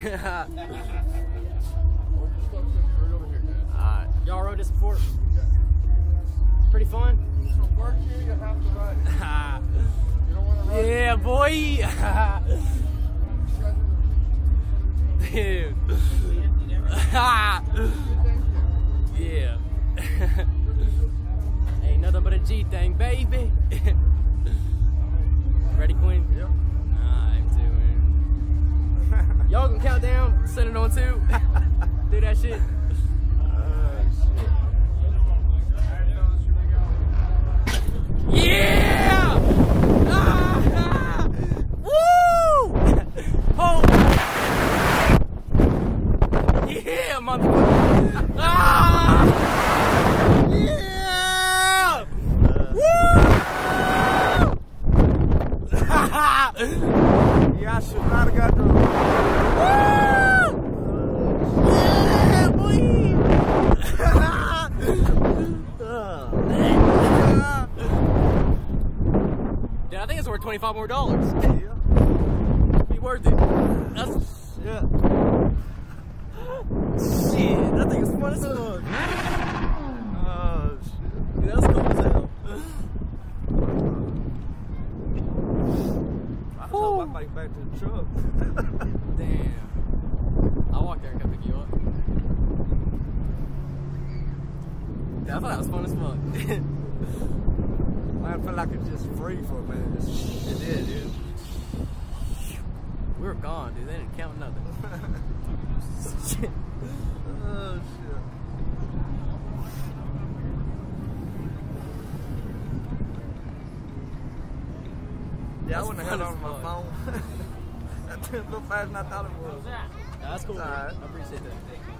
Alright. Y'all rode this before? Pretty fun? yeah, boy! Dude. yeah. Ain't nothing but a G thing, baby. Y'all can count down, send it on two. Do that shit. Yeah! Ah, ah, woo! Oh! Yeah, motherfucker! Ah! Yeah! Woo! Yeah, I should not have got the. Yeah, boy! Dude, I think it's worth 25 more dollars. Yeah. Be worth it. That's Yeah. shit. That thing is fun as fuck. Oh, shit. Dude, that's cool as hell. I hope I make it back to the truck. Damn. I'll there and come pick you up. I thought that was fun as fuck. I felt like it's just free for a minute. Just, it did, dude. We were gone, dude. They didn't count nothing. Shit. oh, shit. Yeah, I wouldn't have had it on my phone. that didn't look faster than I thought it was. That's cool. man. I appreciate that.